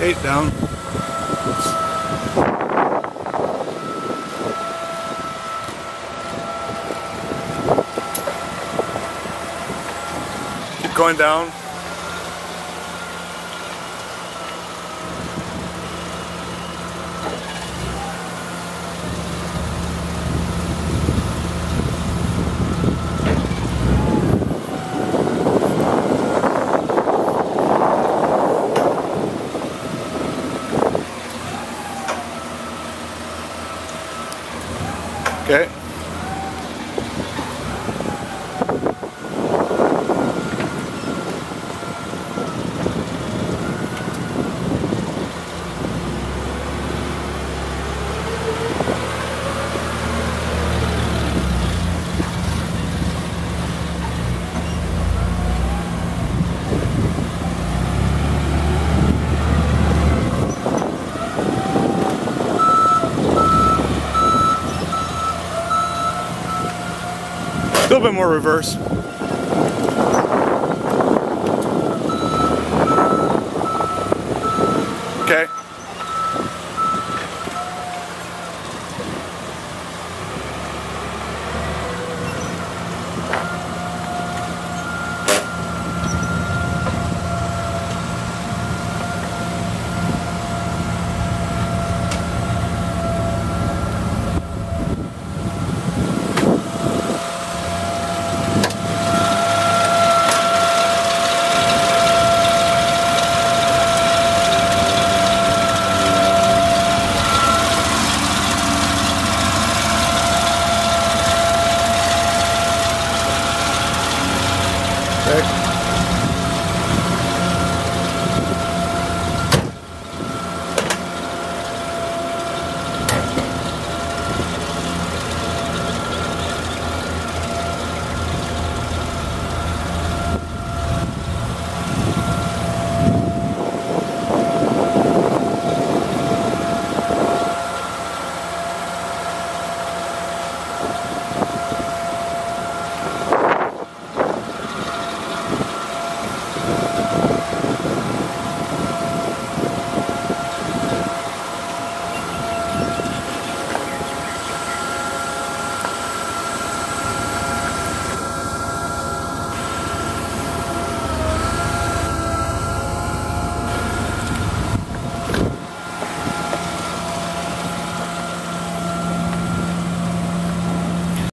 Eight down. Keep going down. Okay. A little bit more reverse. Perfect.